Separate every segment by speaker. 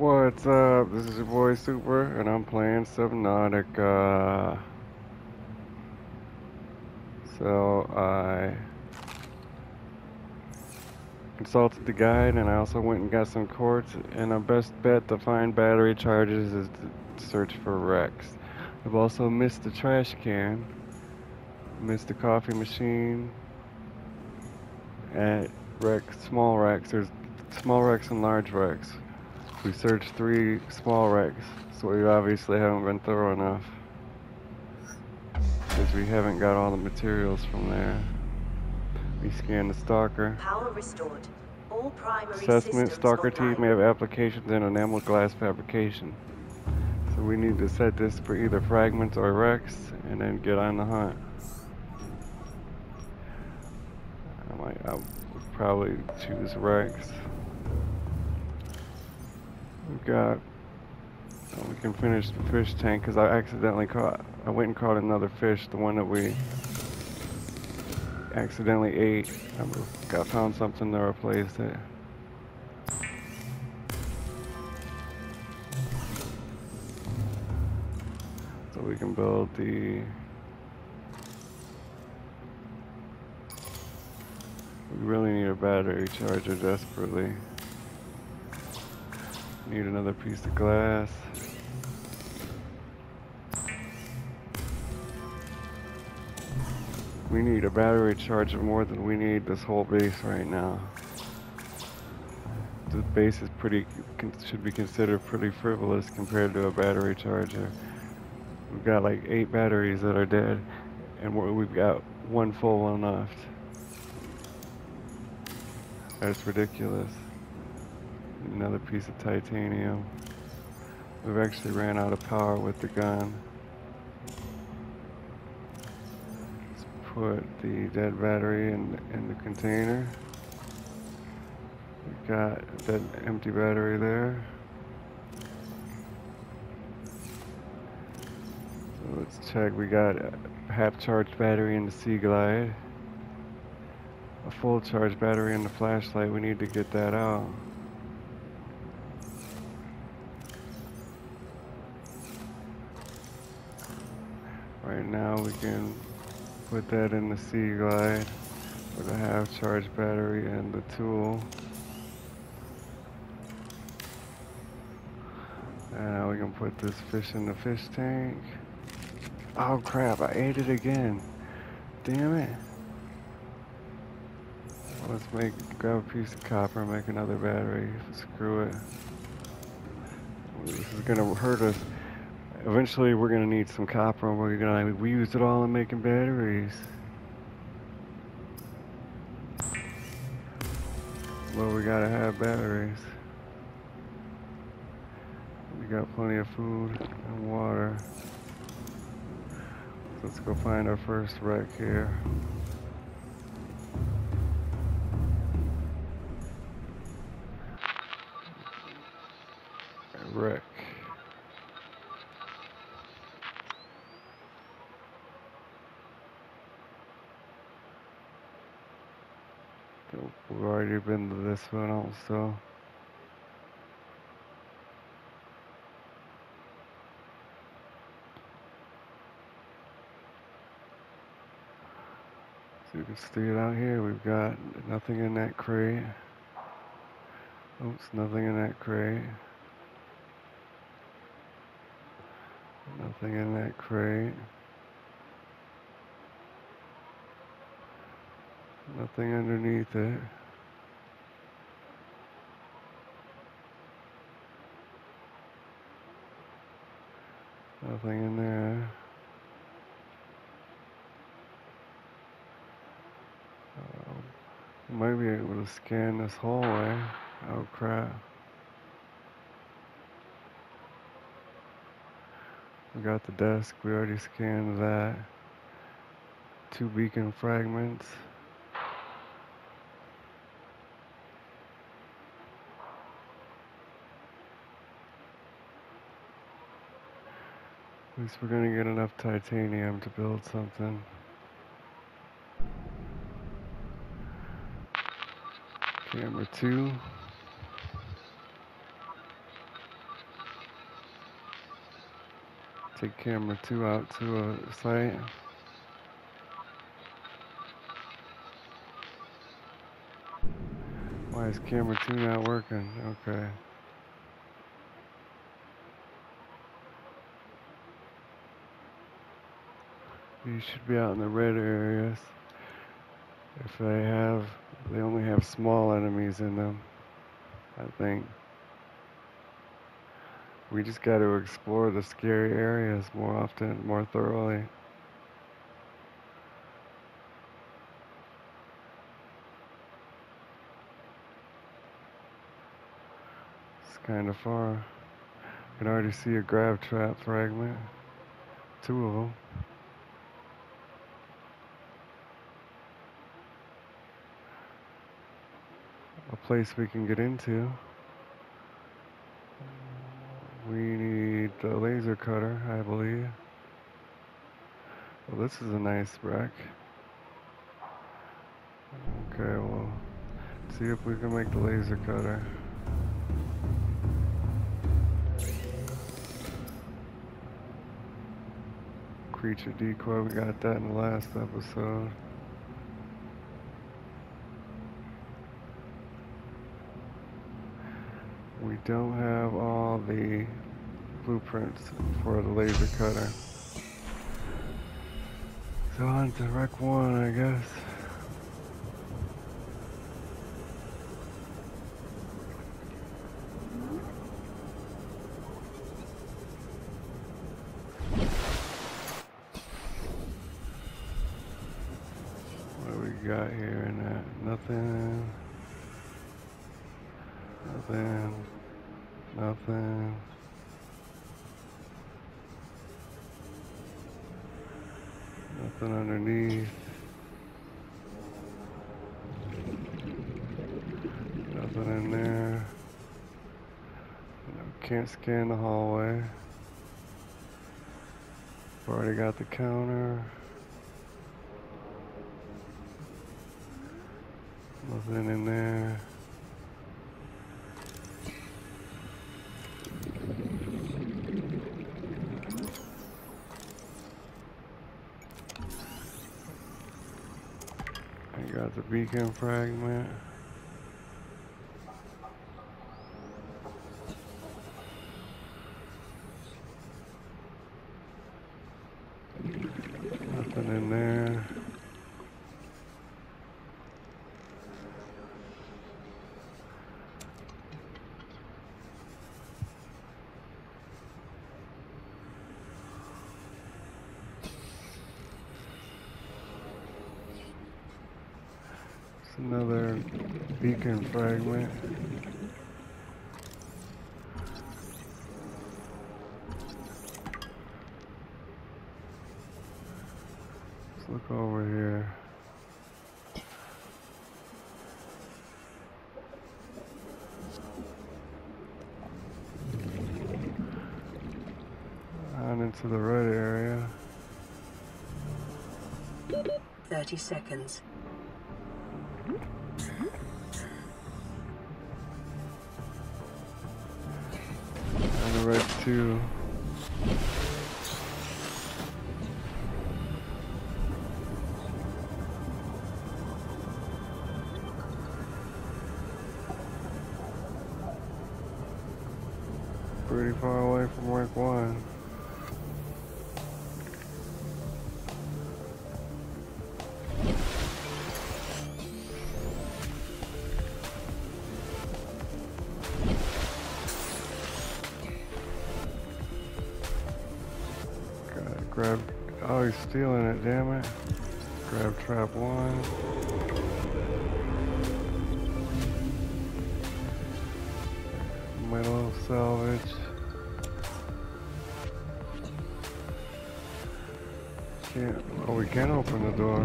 Speaker 1: What's up? This is your boy Super, and I'm playing Subnautica. So I consulted the guide, and I also went and got some quartz. And our best bet to find battery charges is to search for wrecks. I've also missed the trash can, missed the coffee machine, at wrecks, small wrecks. There's small wrecks and large wrecks. We searched three small wrecks, so we obviously haven't been thorough enough. Because we haven't got all the materials from there. We scanned the stalker.
Speaker 2: Power restored. All primary
Speaker 1: Assessment, stalker teeth may have applications in enamel glass fabrication. So we need to set this for either fragments or wrecks, and then get on the hunt. I might, I would probably choose wrecks. We've got. oh, we can finish the fish tank because I accidentally caught. I went and caught another fish, the one that we accidentally ate. I got found something to replace it. So we can build the. We really need a battery charger desperately. Need another piece of glass. We need a battery charger more than we need this whole base right now. The base is pretty, should be considered pretty frivolous compared to a battery charger. We've got like eight batteries that are dead, and we've got one full one left. That's ridiculous. Another piece of titanium. We've actually ran out of power with the gun. Let's put the dead battery in, in the container. We've got that empty battery there. So let's check. We got a half charged battery in the Seaglide. A full charged battery in the flashlight. We need to get that out. Right now we can put that in the Seaglide with a half charged battery and the tool. Now we can put this fish in the fish tank. Oh crap, I ate it again. Damn it. Let's make grab a piece of copper make another battery. Screw it. This is gonna hurt us. Eventually we're gonna need some copper and we're gonna we used it all in making batteries. Well we gotta have batteries. We got plenty of food and water. Let's go find our first wreck here. Wreck. We've already been to this one also. So you can see it out here. We've got nothing in that crate. Oops, nothing in that crate. Nothing in that crate. Nothing underneath it. Nothing in there. Um, might be able to scan this hallway. Oh crap. We got the desk, we already scanned that. Two beacon fragments. At least we're gonna get enough titanium to build something. Camera two. Take camera two out to a site. Why is camera two not working? Okay. You should be out in the red areas. If they have, they only have small enemies in them, I think. We just got to explore the scary areas more often, more thoroughly. It's kind of far. I can already see a grav trap fragment. Two of them. A place we can get into. We need the laser cutter, I believe. Well, this is a nice wreck. Okay, well, see if we can make the laser cutter. Creature decoy, we got that in the last episode. We don't have all the blueprints for the laser cutter. So on to Rec 1, I guess. What do we got here in that? Nothing. Nothing. Nothing. Nothing underneath. Nothing in there. No, can't scan the hallway. Already got the counter. Nothing in there. I got the beacon fragment. Nothing in there. It's another beacon fragment. Let's look over here. On into the red area.
Speaker 2: 30 seconds.
Speaker 1: Grab. Oh, he's stealing it, damn it. Grav trap one. Metal salvage. Can't. Oh, we can open the door.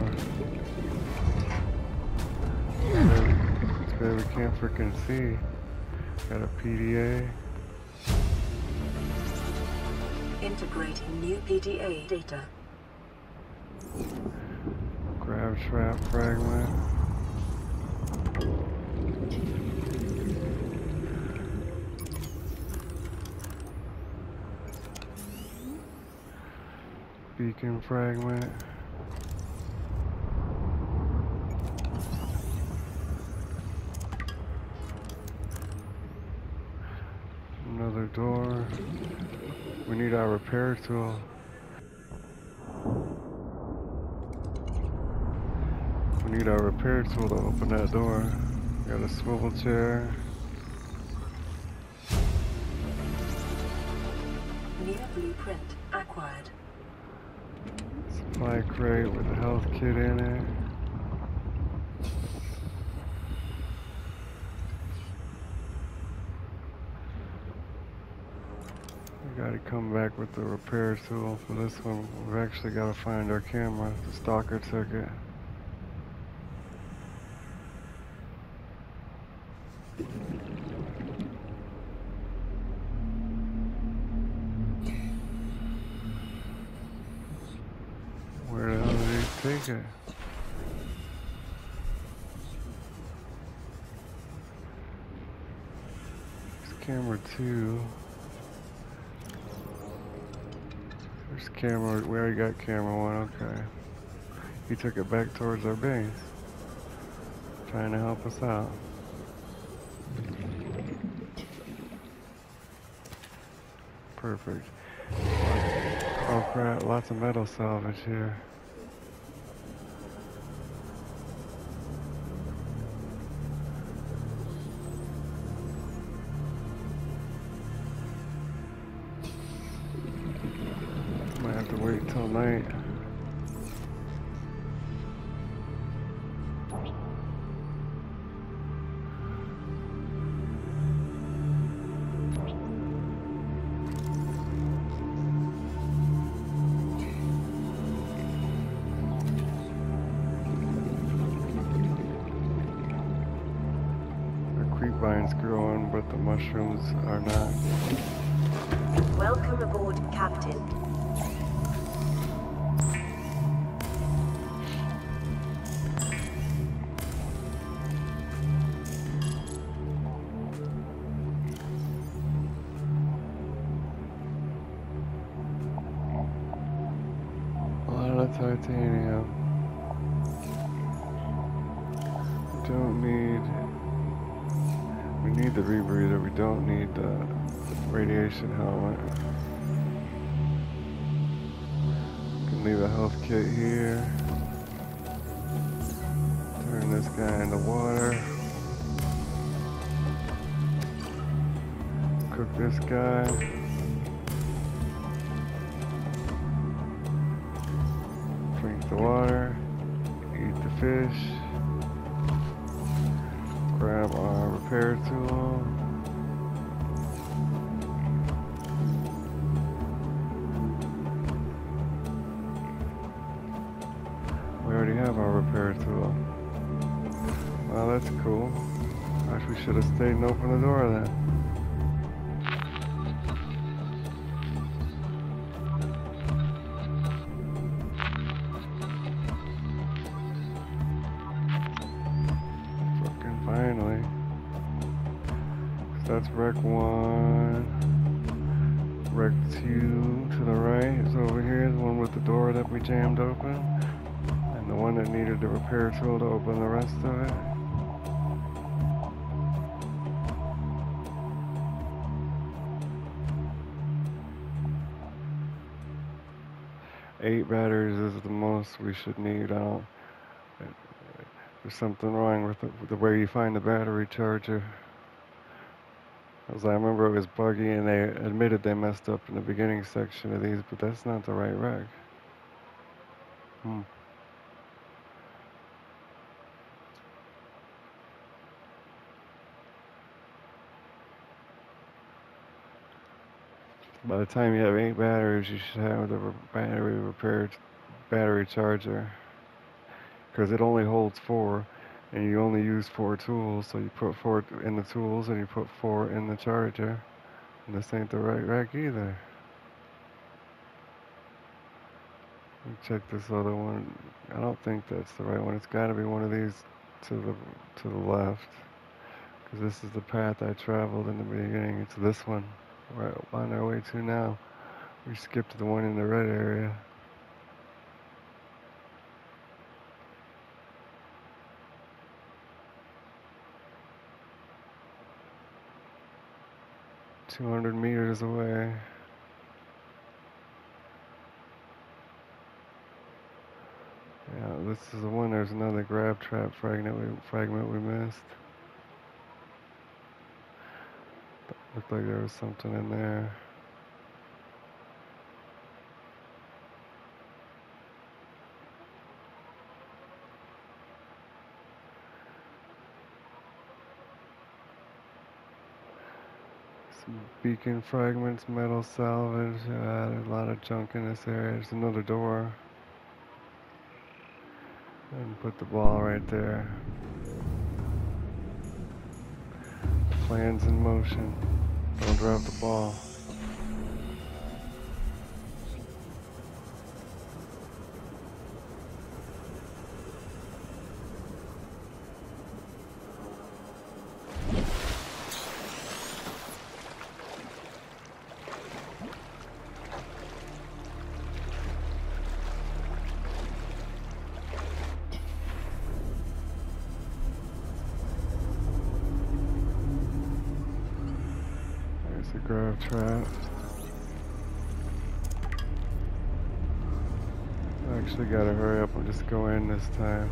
Speaker 1: Hmm. It's good we can't freaking see. Got a PDA.
Speaker 2: Integrating new PDA data.
Speaker 1: Grav trap fragment. Beacon fragment. Another door. We need our repair tool. We need our repair tool to open that door. We Got a swivel chair.
Speaker 2: New blueprint acquired.
Speaker 1: Supply crate with a health kit in it. We gotta come back with the repair tool for this one. We've actually gotta find our camera. The stalker took it. Where the hell did he take it? Camera two. There's camera, we already got camera one, okay. He took it back towards our base. Trying to help us out. Perfect. Oh crap, lots of metal salvage here. This guy in the water. Cook this guy. Drink the water, eat the fish, grab our repair tool. Should have stayed and opened the door then. Fucking finally. that's Rec 1. Rec 2 to the right is over here, the one with the door that we jammed open. And the one that needed the repair tool to open the rest of it. Eight batteries is the most we should need. I don't. There's something wrong with the, the way you find the battery charger. As I remember, it was buggy, and they admitted they messed up in the beginning section of these, but that's not the right reg. Hmm. By the time you have eight batteries, you should have the battery repaired battery charger. Because it only holds four, and you only use four tools, so you put four in the tools and you put four in the charger. And this ain't the right rack either. Check this other one. I don't think that's the right one. It's got to be one of these to the to the left. Because this is the path I traveled in the beginning. It's this one we're on our way to now. We skipped the one in the red area. Two hundred meters away. Yeah, this is the one. There's another grav trap fragment we, fragment we missed. Looked like there was something in there. Some beacon fragments, metal salvage. Uh, there's a lot of junk in this area. There's another door. And put the ball right there. Plans in motion. Don't drop the ball. This time.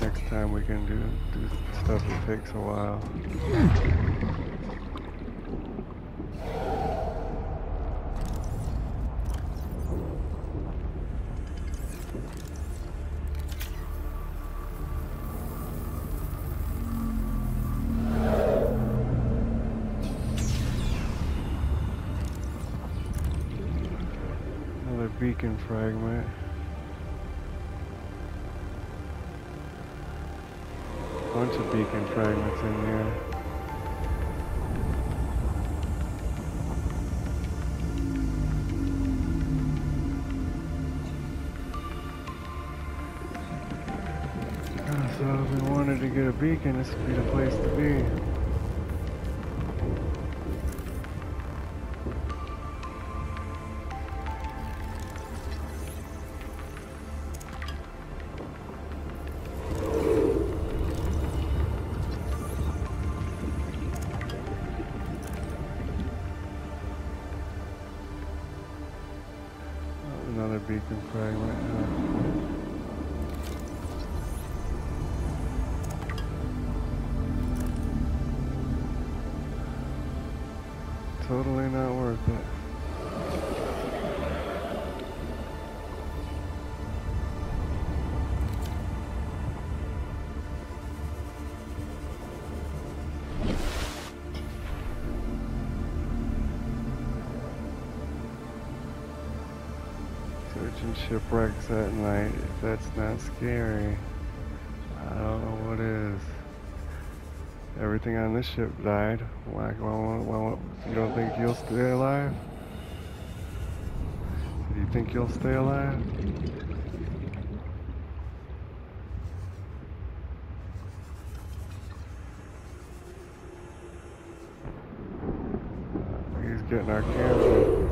Speaker 1: Next time we can do, do stuff that takes a while. Another beacon fragment. Bunch of beacon fragments in here. Ah, So if we wanted to get a beacon, this would be the place to be. Shipwrecks at night. If that's not scary, I don't know what is. Everything on this ship died. Why, why, why, you don't think you'll stay alive? Do you think you'll stay alive? He's getting our camera.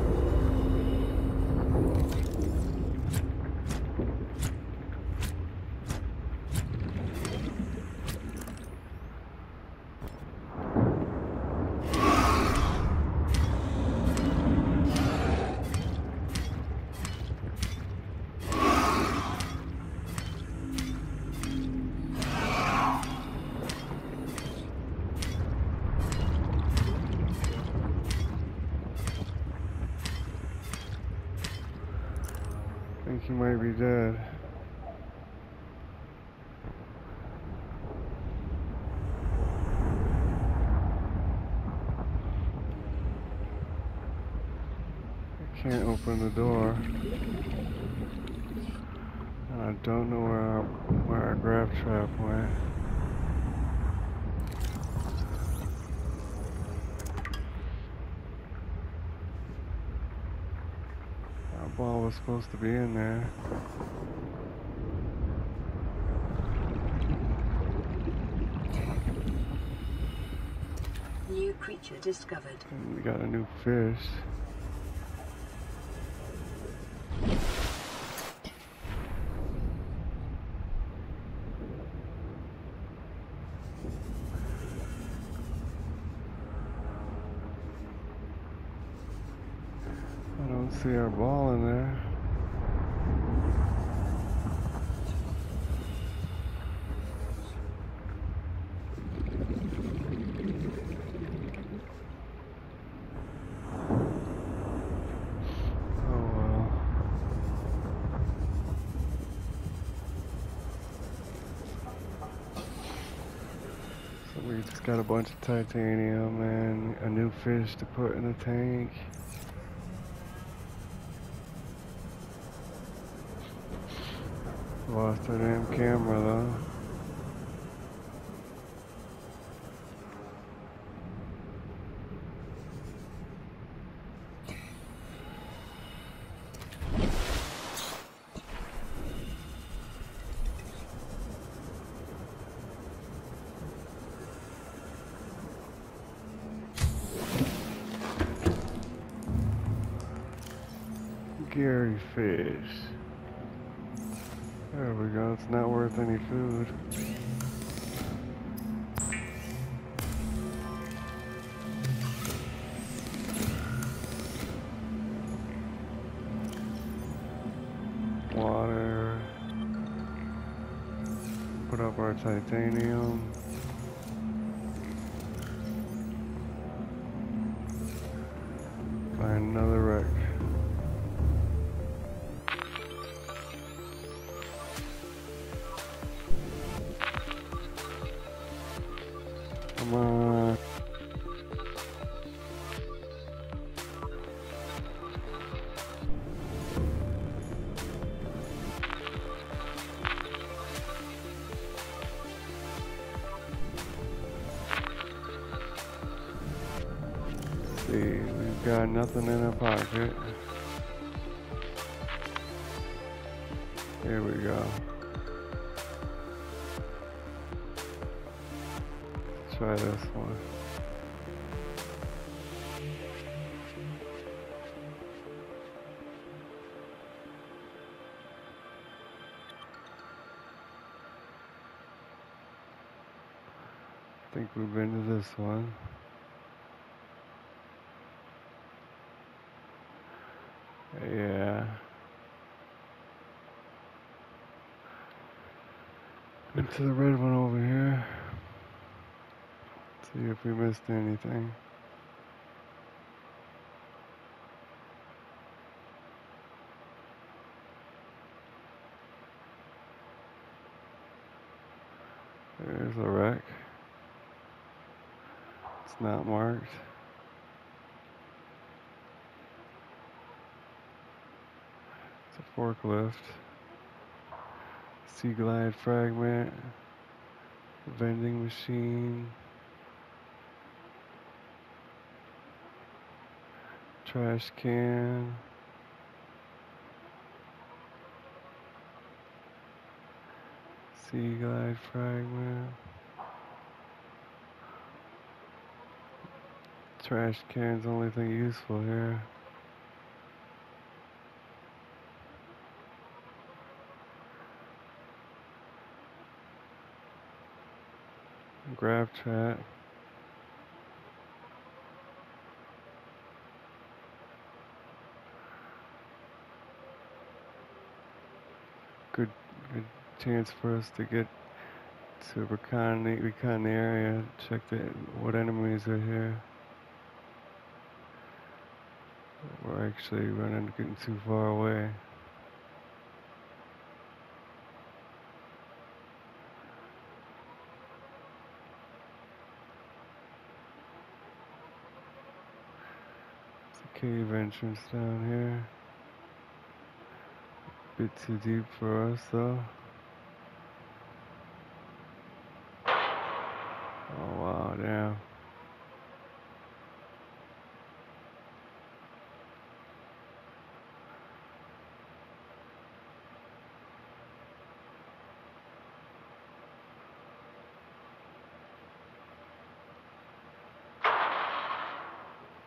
Speaker 1: I think he might be dead. I can't open the door. And I don't know where our, where our grav trap went. Our ball was supposed to be in there.
Speaker 2: New creature discovered.
Speaker 1: And we got a new fish. see our ball in there. Oh well. So we just got a bunch of titanium and a new fish to put in the tank. Lost our damn camera though. Fish. There we go. It's not worth any food. Got nothing in our pocket. Here we go. Try this one. I think we've been to this one. Yeah. Into the red one over here. See if we missed anything. There's a wreck. It's not marked. It's a forklift. Seaglide fragment. Vending machine. Trash can. Seaglide fragment. Trash can's only thing useful here. Grab chat. Good, good chance for us to get to recon the, recon the area. Check the what enemies are here. We're actually running, getting too far away. Cave entrance down here. A Bit too deep for us though. Oh wow, damn.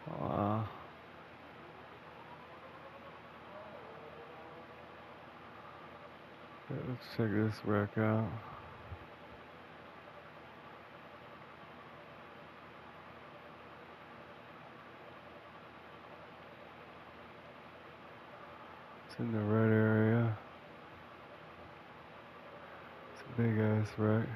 Speaker 1: Wow. Yeah, let's check this wreck out. It's in the red area. It's a big ass wreck.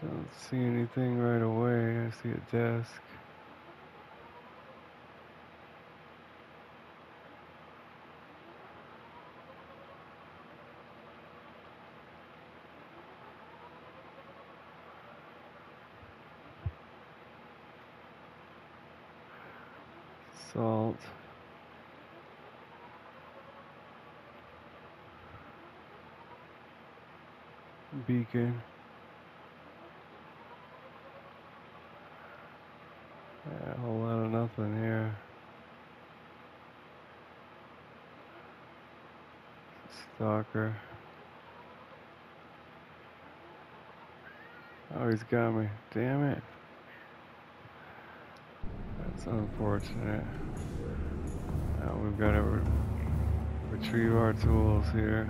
Speaker 1: Don't see anything right away. I see a desk. Salt. Beacon. Yeah, a whole nothing here. Stalker. Oh, he's got me. Damn it. That's unfortunate. Now we've got to re retrieve our tools here.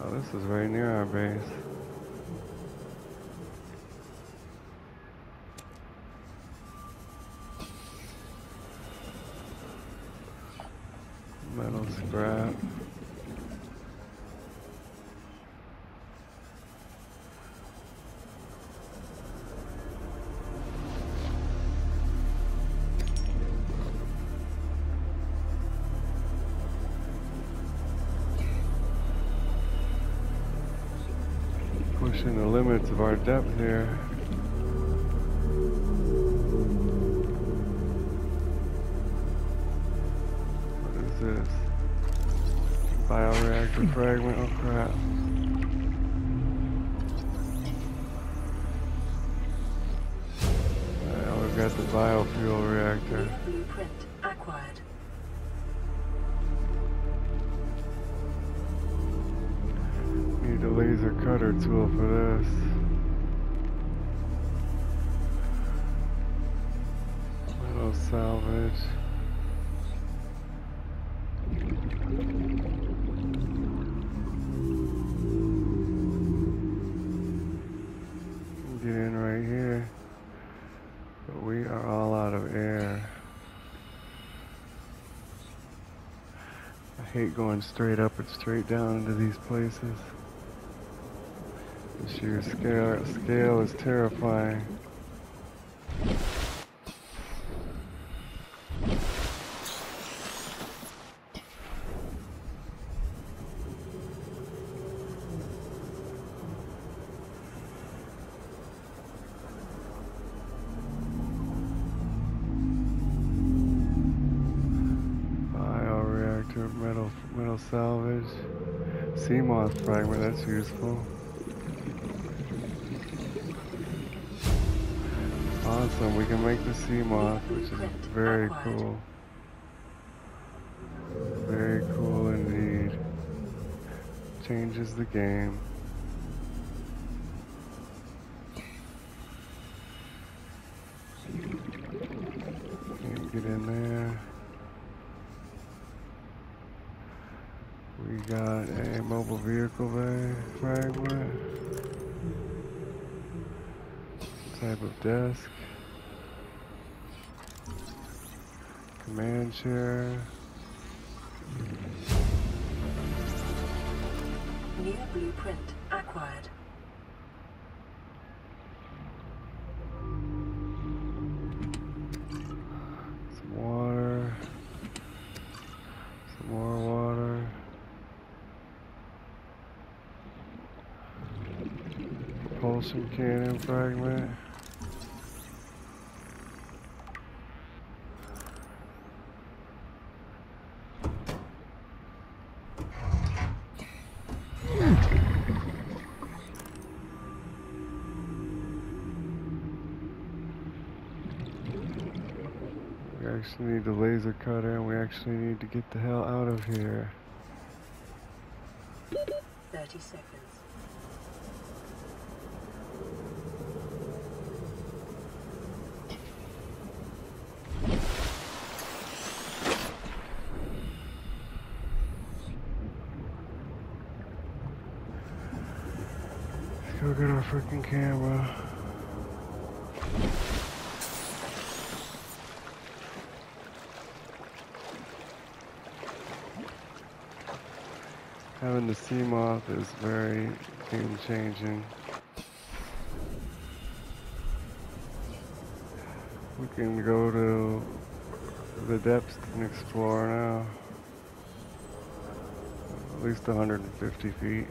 Speaker 1: Oh, this is right near our base. Our depth here. What is this? Bioreactor fragment, oh crap. Now we've got the biofuel reactor.
Speaker 2: Blueprint acquired.
Speaker 1: Need the laser cutter tool for this. Hate going straight up and straight down into these places. The sheer scale, scale is terrifying. That's useful. Awesome, we can make the Seamoth, which is very cool. Very cool indeed. Changes the game. Propulsion cannon fragment. We actually need the laser cutter and we actually need to get the hell out of here.
Speaker 2: 30 seconds.
Speaker 1: Look camera. Having the Seamoth is very game changing. We can go to the depths and explore now. At least 150 feet.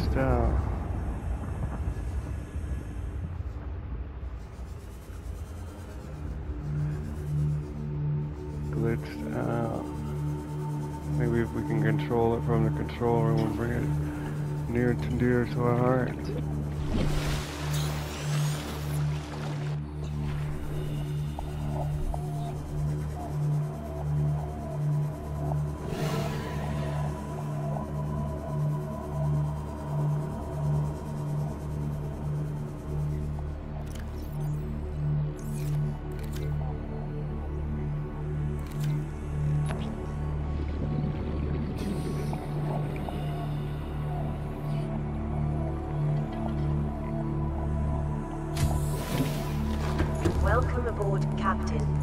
Speaker 1: It's
Speaker 3: Captain.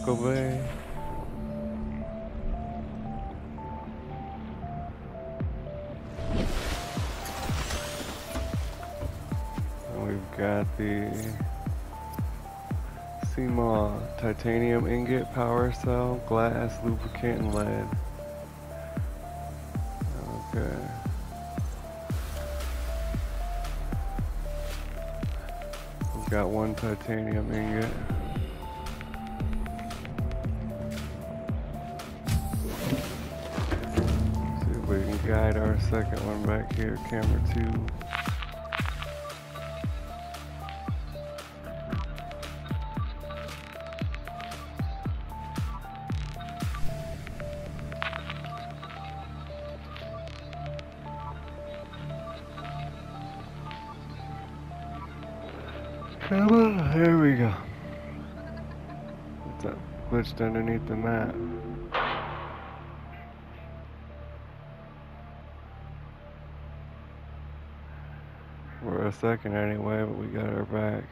Speaker 1: A vehicle bay. And we've got the Seamoth titanium ingot power cell, glass, lubricant, and lead. Okay. We've got one titanium ingot. Second one back here, camera two. Come on, here we go. It's glitched underneath the map? A second anyway, but we got her back.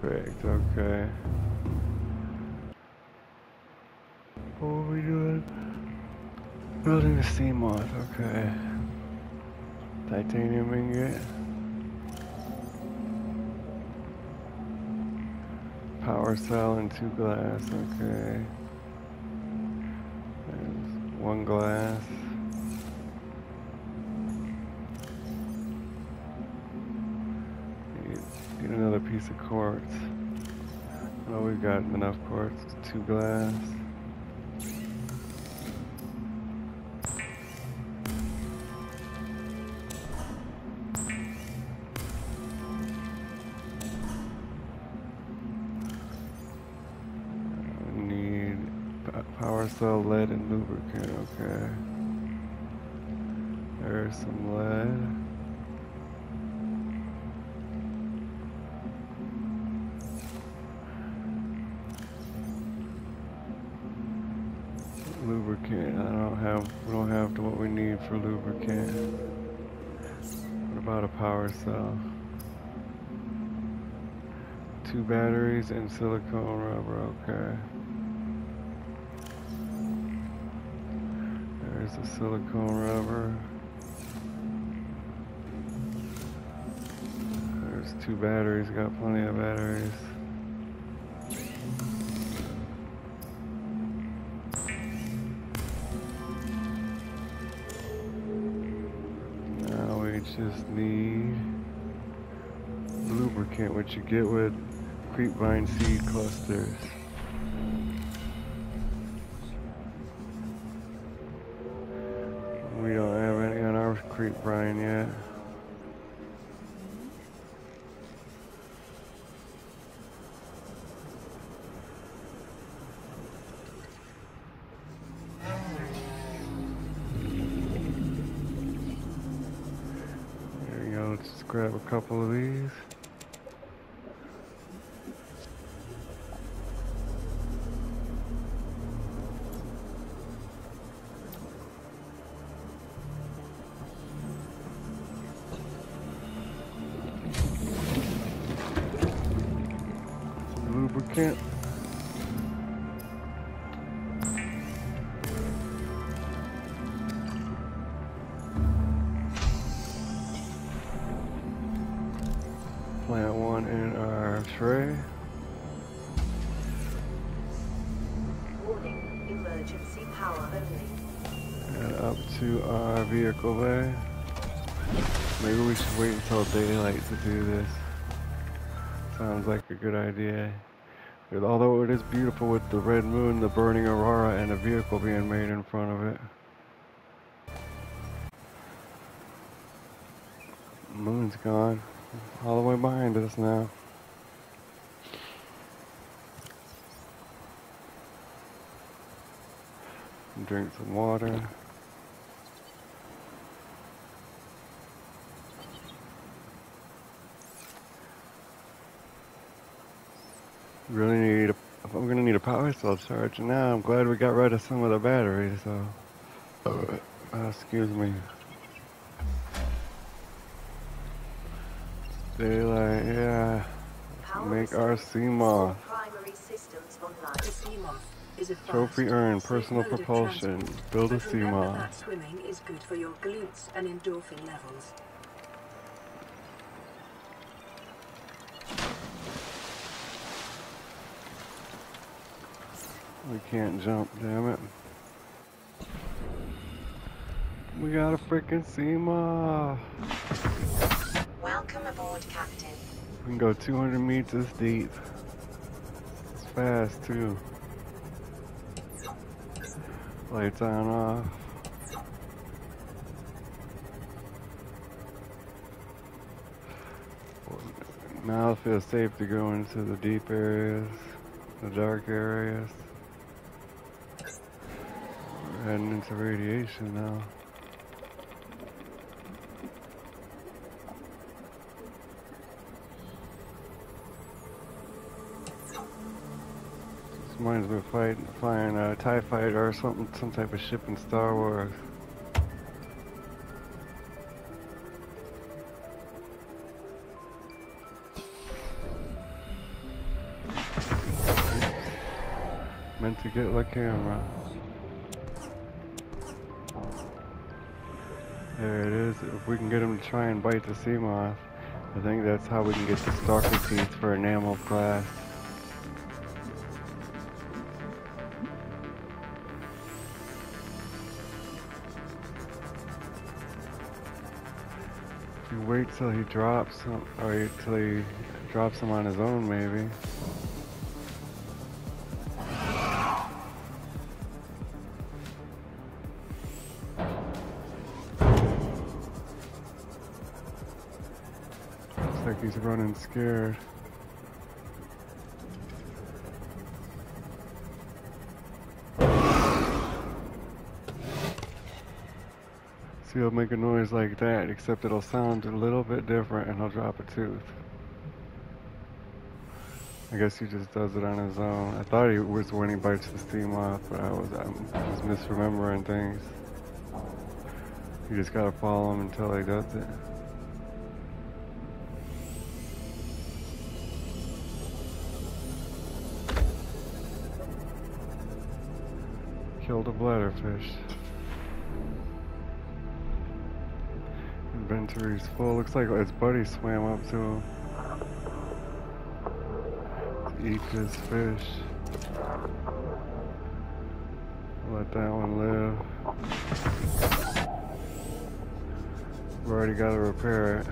Speaker 1: Perfect, okay. What are we doing? Building the Seamoth, okay. Titanium ingot. Power cell and two glass, okay. There's one glass. Piece of quartz. Oh, we've got enough quartz. Two glass. Lubricant I don't have we don't have what we need for lubricant. What about a power cell? Two batteries and silicone rubber, okay. There's the silicone rubber. There's two batteries, got plenty of batteries. Just need lubricant, which you get with creepvine seed clusters. We don't have any on our creepvine yet. Couple of these. Maybe we should wait until daylight to do this. Sounds like a good idea. Although it is beautiful with the red moon, the burning aurora, and a vehicle being made in front of it. Moon's gone. All the way behind us now. Drink some water. Really need a, I'm gonna need a power cell charge now. I'm glad we got rid of some of the batteries, so. Uh, excuse me. Daylight, yeah.
Speaker 3: Power
Speaker 1: Make our
Speaker 3: received.
Speaker 1: Seamoth.
Speaker 3: All primary systems online.
Speaker 2: The Seamoth is a
Speaker 1: Trophy
Speaker 2: fast,
Speaker 1: earned, personal propulsion. Build a
Speaker 2: But
Speaker 1: Seamoth.
Speaker 2: that swimming is good for your glutes and endorphin levels.
Speaker 1: We can't jump, damn it. We got a freaking Seamoth.
Speaker 3: Welcome aboard, Captain.
Speaker 1: We can go 200 meters deep. It's fast too. Lights on off. Now it feels safe to go into the deep areas, the dark areas. Heading into radiation now. This reminds me of fighting, flying a TIE fighter or something, some type of ship in Star Wars. Meant to get the camera. There it is. If we can get him to try and bite the Seamoth, I think that's how we can get the stalker teeth for enamel glass. If you wait till he drops them, or till he drops them on his own, maybe. Running scared. See, he'll make a noise like that, except it'll sound a little bit different and he'll drop a tooth. I guess he just does it on his own. I thought he was when he bites the Seamoth, but I was, I'm just misremembering things. You just gotta follow him until he does it. Killed a bladderfish. Inventory's full. Looks like his buddy swam up to him. To eat this fish. Let that one live. We already gotta repair it.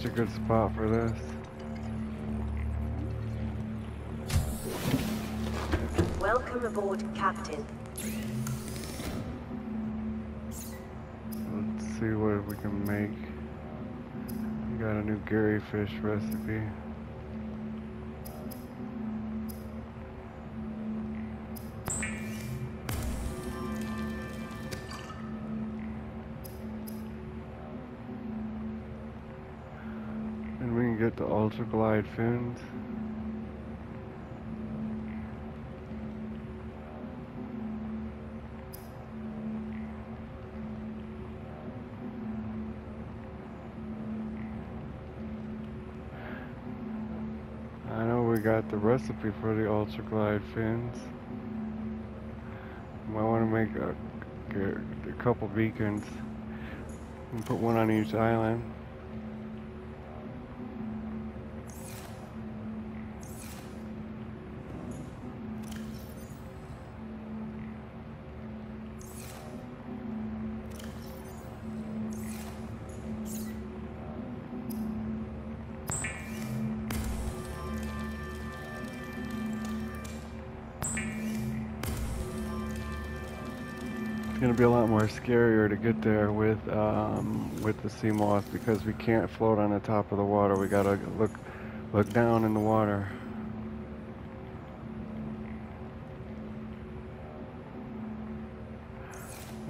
Speaker 1: Such a good spot for this.
Speaker 3: Welcome aboard, Captain.
Speaker 1: Let's see what we can make. We got a new Gary fish recipe. Glide fins. I know we got the recipe for the Ultra Glide fins. Might want to make a, a couple beacons and put one on each island. It's gonna be a lot more scarier to get there with um, with the Seamoth because we can't float on the top of the water. We gotta look look down in the water.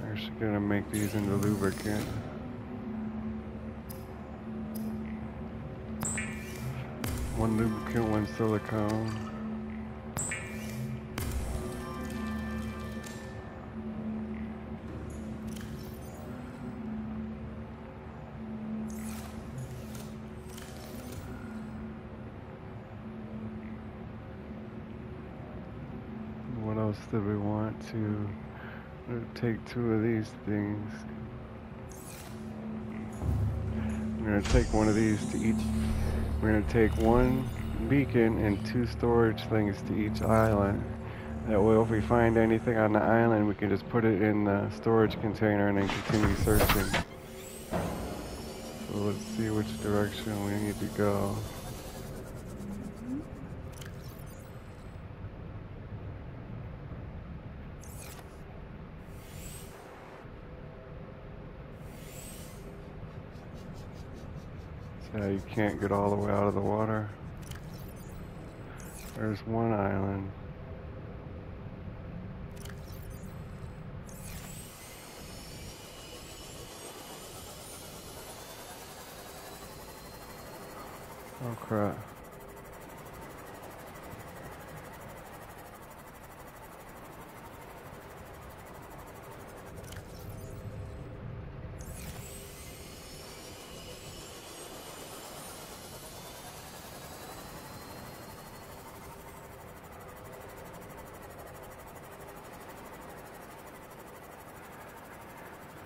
Speaker 1: We're just gonna make these into lubricant. One lubricant, one silicone. To uh, take two of these things? We're gonna take one of these to each. We're gonna take one beacon and two storage things to each island. That way, if we find anything on the island, we can just put it in the storage container and then continue searching. So let's see which direction we need to go. Yeah, you can't get all the way out of the water. There's one island. Oh crap.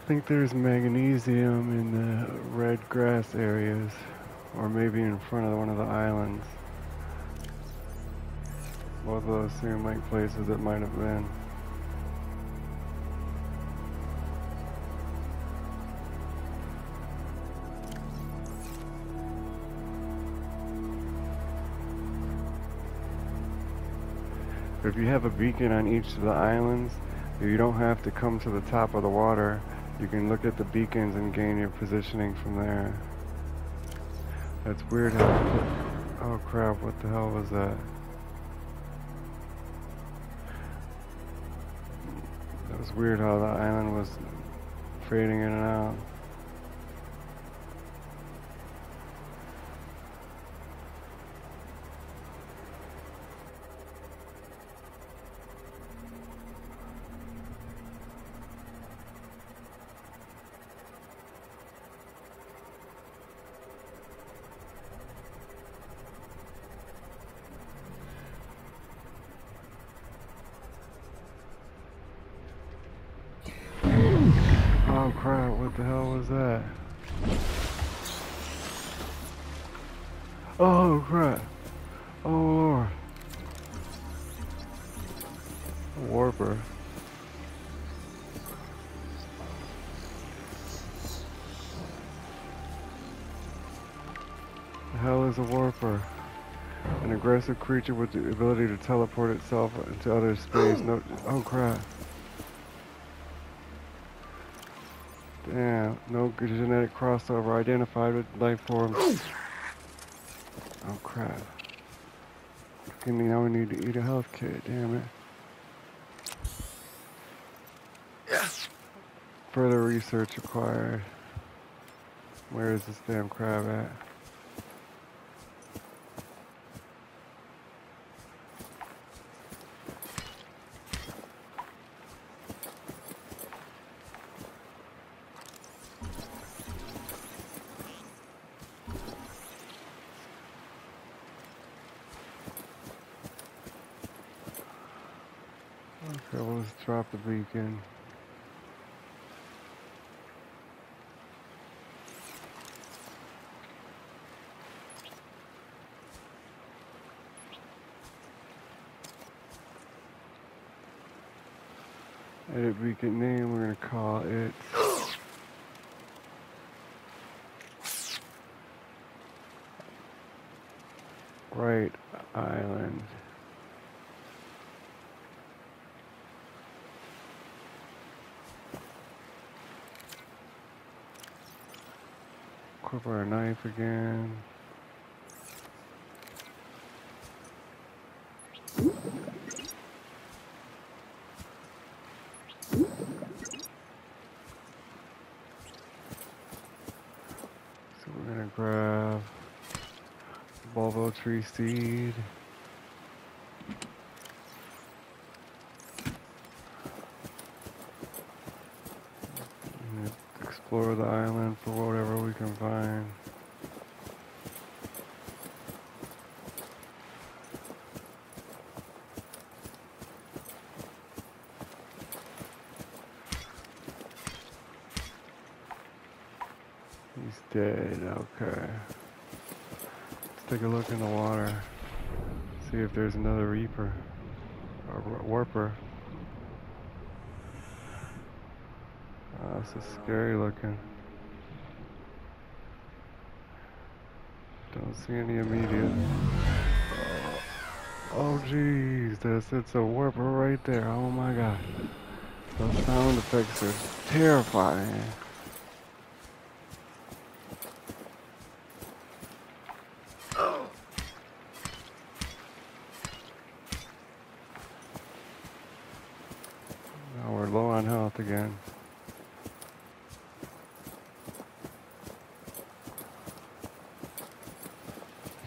Speaker 1: Think there's magnesium in the red grass areas, or maybe in front of one of the islands. Both of those seem like places it might have been. If you have a beacon on each of the islands, you don't have to come to the top of the water You can look at the beacons and gain your positioning from there. That's weird how... Oh crap, what the hell was that? That was weird how the island was fading in and out. An aggressive creature with the ability to teleport itself into other space. Oh. No, oh crap. Damn, no genetic crossover identified with life forms. Oh crap. Okay, now we need to eat a health kit, damn it. Yes. Further research required. Where is this damn crab at? Okay, well, let's drop the beacon. Edit beacon name, we're gonna call it Right Island. Equip a knife again. So we're gonna grab Bulbo tree seed. Explore the island for we can find. He's dead, okay. Let's take a look in the water. See if there's another Reaper. Or wa- Warper. Oh, this is scary looking. Don't see any immediate. Uh, oh jeez, that's it's a warper right there. Oh my god. Those sound effects are terrifying. Now we're low on health again.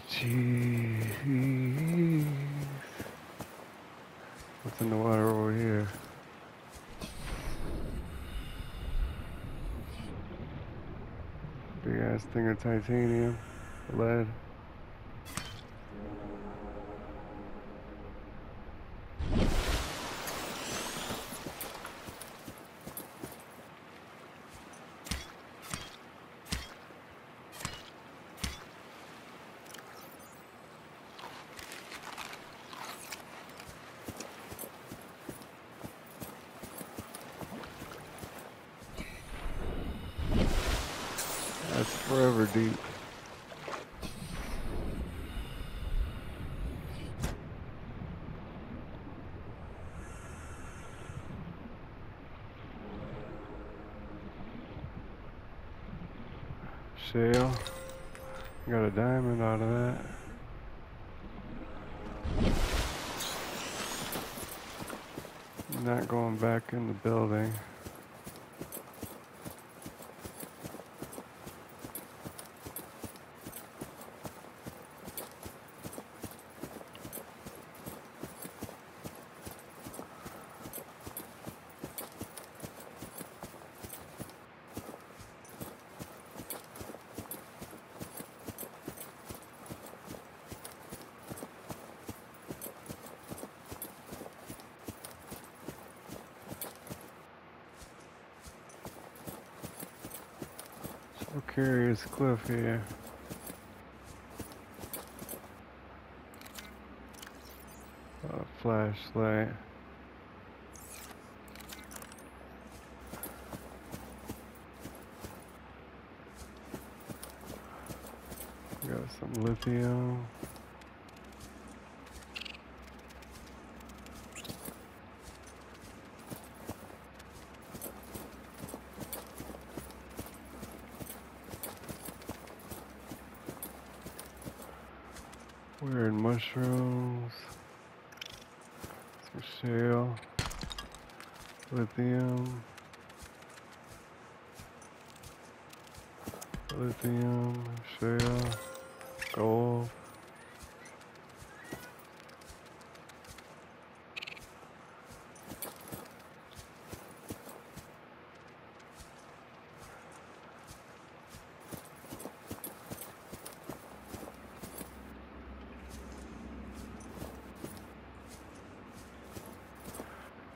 Speaker 1: Jeez. What's in the water over here? Big ass thing of titanium, lead. That's forever deep. Shale. Got a diamond out of that. Not going back in the building. So curious cliff here. A flashlight. Got some lithium. Weird mushrooms. Some shale. Lithium. Lithium, shale, gold.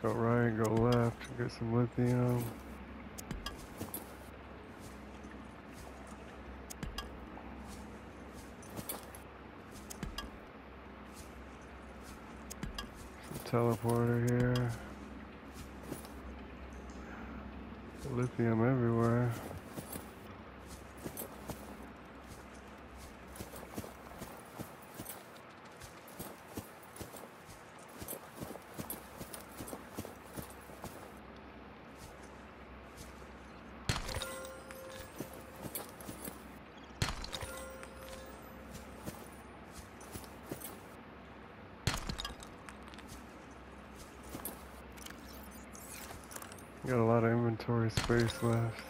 Speaker 1: Go right, go left, get some lithium. Some teleporter here. Lithium everywhere. Got a lot of inventory space left.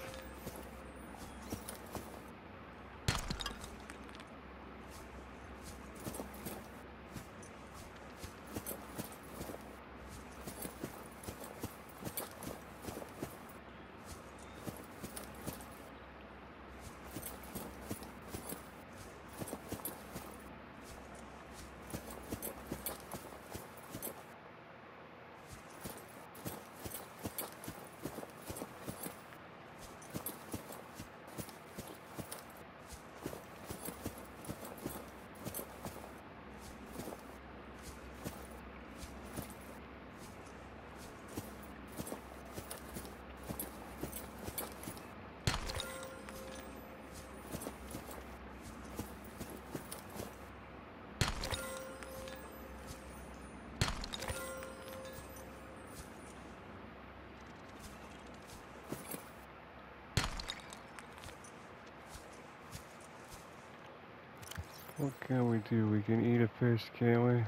Speaker 1: What can we do? We can eat a fish, can't we?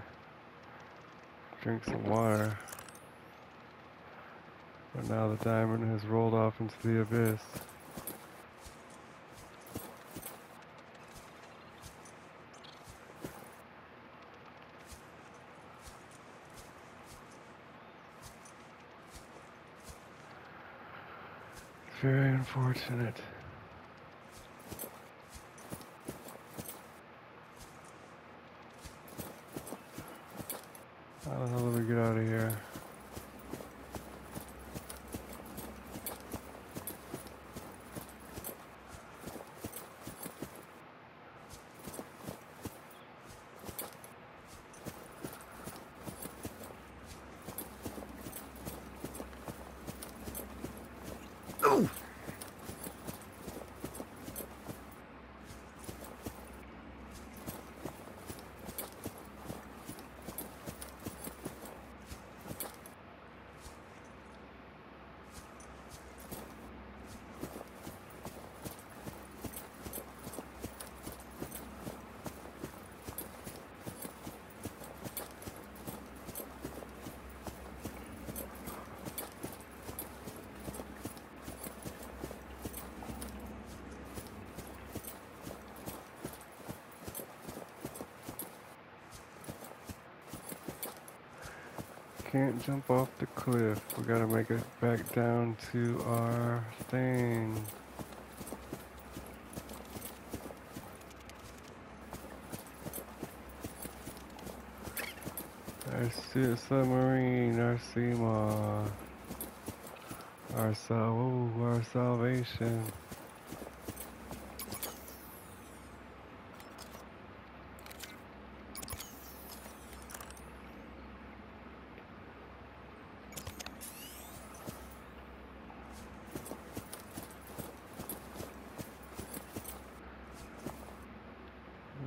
Speaker 1: Drink some water. But now the diamond has rolled off into the abyss. Very unfortunate. Jump off the cliff. We gotta make it back down to our thing. Our su- submarine, our Seamoth, our sal- our salvation.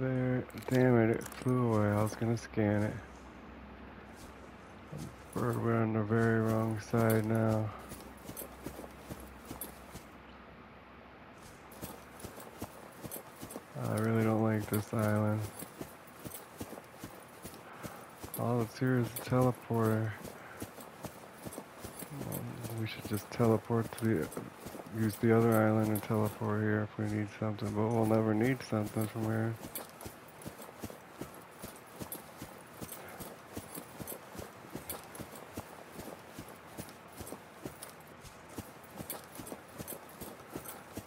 Speaker 1: There, damn it, it flew away. I was gonna scan it. Bird, we're on the very wrong side now. I really don't like this island. All it's here is a teleporter. Um, we should just teleport to the, use the other island and teleport here if we need something, but we'll never need something from here.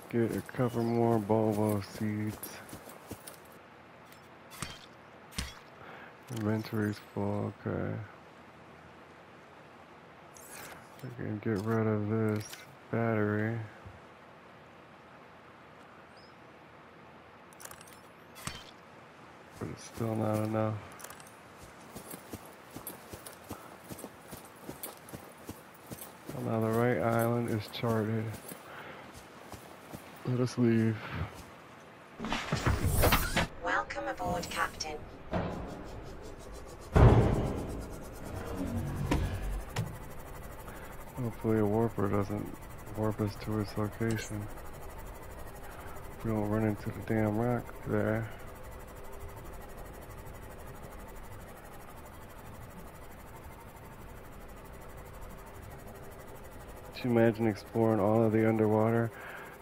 Speaker 1: Get a couple more bulbo seeds. Inventory's full, okay. Can get rid of this battery. But it's still not enough. Now the right island is charted. Let us leave. Hopefully a warper doesn't warp us to its location. We don't run into the damn rock there. Could you imagine exploring all of the underwater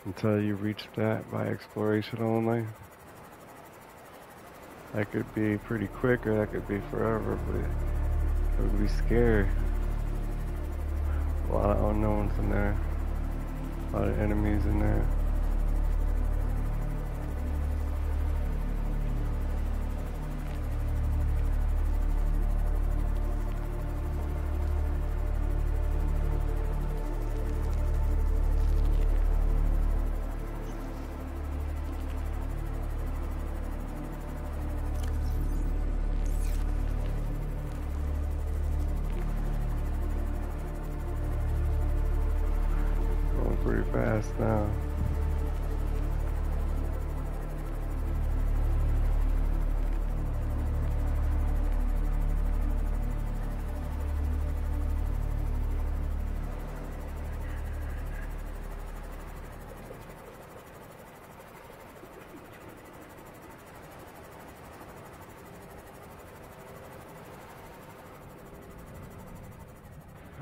Speaker 1: until you reach that by exploration only? That could be pretty quick or that could be forever, but it would be scary. Of unknowns in there. A lot of enemies in there.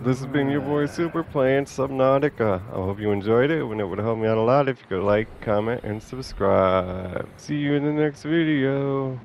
Speaker 1: This has been your boy Super playing Subnautica. I hope you enjoyed it, and it would help me out a lot if you could like, comment, and subscribe. See you in the next video.